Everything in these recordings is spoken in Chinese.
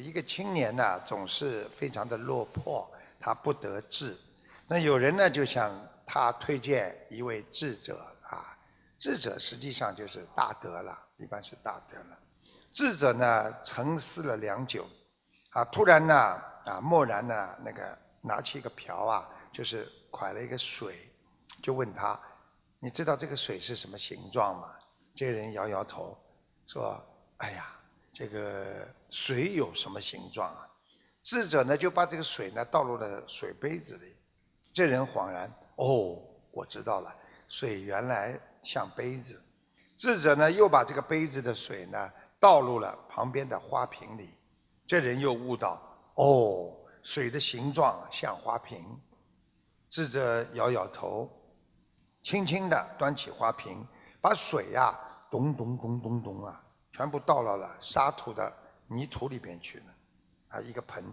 一个青年呢，总是非常的落魄，他不得志。那有人呢就向他推荐一位智者啊，智者实际上就是大德了，一般是大德了。智者呢沉思了良久，啊，突然呢啊蓦然呢那个拿起一个瓢啊，就是蒯了一个水，就问他，你知道这个水是什么形状吗？这个人摇摇头，说，哎呀，这个水有什么形状啊？智者呢就把这个水呢倒入了水杯子里。这人恍然，哦，我知道了，水原来像杯子。智者呢，又把这个杯子的水呢倒入了旁边的花瓶里。这人又悟到，哦，水的形状像花瓶。智者摇摇头，轻轻地端起花瓶，把水呀，咚咚咚咚咚啊，全部倒到了沙土的泥土里边去了。啊，一个盆，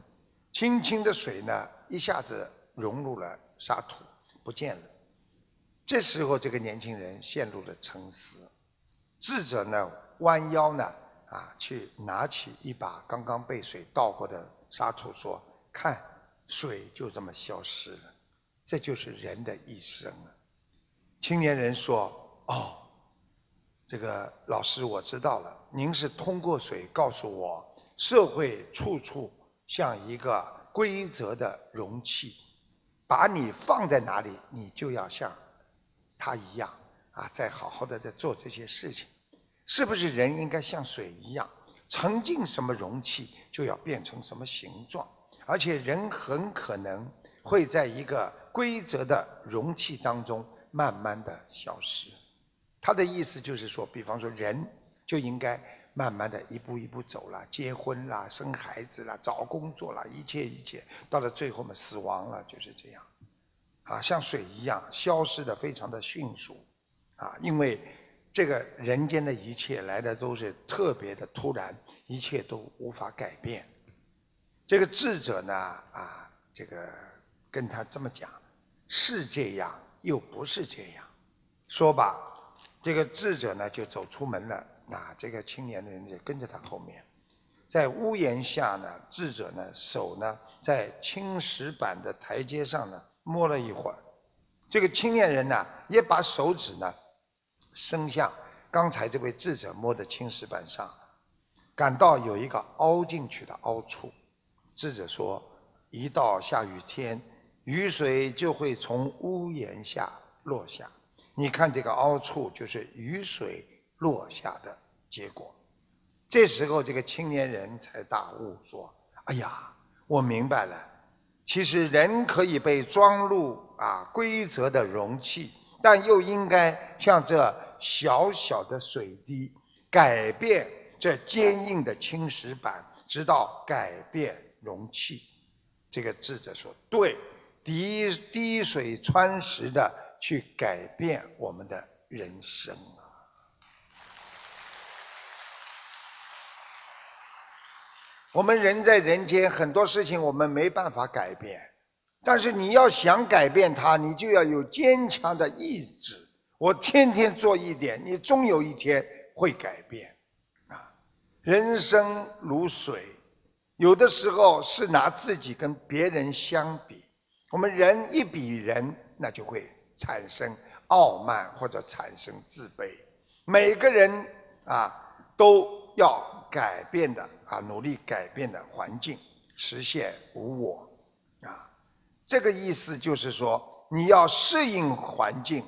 轻轻的水呢，一下子融入了。沙土不见了，这时候这个年轻人陷入了沉思。智者呢弯腰呢啊去拿起一把刚刚被水倒过的沙土说：“看，水就这么消失了，这就是人的一生啊。”青年人说：“哦，这个老师我知道了，您是通过水告诉我，社会处处像一个规则的容器。”把你放在哪里，你就要像他一样啊，再好好的在做这些事情。是不是人应该像水一样，沉进什么容器就要变成什么形状？而且人很可能会在一个规则的容器当中慢慢的消失。他的意思就是说，比方说人就应该。慢慢的一步一步走了，结婚啦，生孩子啦，找工作啦，一切一切，到了最后嘛，死亡了，就是这样，啊，像水一样消失的非常的迅速，啊，因为这个人间的一切来的都是特别的突然，一切都无法改变。这个智者呢，啊，这个跟他这么讲，是这样又不是这样，说吧，这个智者呢就走出门了。那这个青年的人也跟着他后面，在屋檐下呢，智者呢手呢在青石板的台阶上呢摸了一会儿，这个青年人呢也把手指呢伸向刚才这位智者摸的青石板上，感到有一个凹进去的凹处。智者说：一到下雨天，雨水就会从屋檐下落下。你看这个凹处，就是雨水。落下的结果，这时候这个青年人才大悟，说：“哎呀，我明白了，其实人可以被装入啊规则的容器，但又应该像这小小的水滴，改变这坚硬的青石板，直到改变容器。”这个智者说：“对，滴滴水穿石的去改变我们的人生啊。”我们人在人间，很多事情我们没办法改变，但是你要想改变它，你就要有坚强的意志。我天天做一点，你终有一天会改变。啊，人生如水，有的时候是拿自己跟别人相比，我们人一比人，那就会产生傲慢或者产生自卑。每个人啊，都要。改变的啊，努力改变的环境，实现无我啊。这个意思就是说，你要适应环境，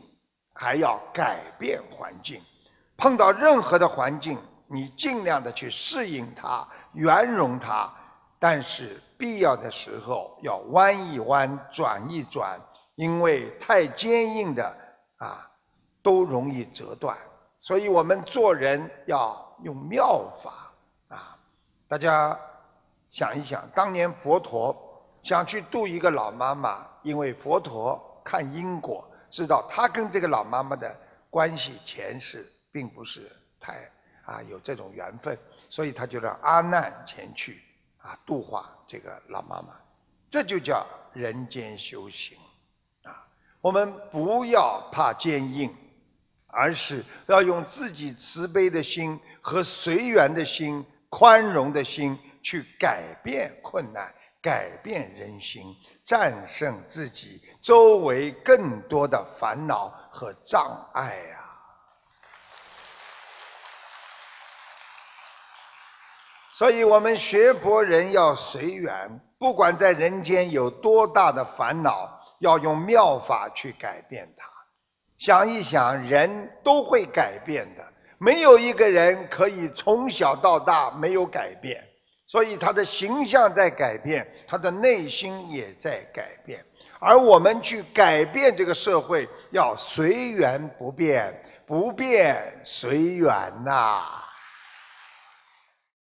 还要改变环境。碰到任何的环境，你尽量的去适应它，圆融它。但是必要的时候要弯一弯，转一转，因为太坚硬的啊，都容易折断。所以我们做人要用妙法啊。大家想一想，当年佛陀想去度一个老妈妈，因为佛陀看因果，知道他跟这个老妈妈的关系前世并不是太啊有这种缘分，所以他就让阿难前去啊度化这个老妈妈，这就叫人间修行。我们不要怕坚硬，而是要用自己慈悲的心和随缘的心。宽容的心去改变困难，改变人心，战胜自己周围更多的烦恼和障碍啊！所以我们学佛人要随缘，不管在人间有多大的烦恼，要用妙法去改变它。想一想，人都会改变的，没有一个人可以从小到大没有改变。所以他的形象在改变，他的内心也在改变。而我们去改变这个社会，要随缘不变，不变随缘呐。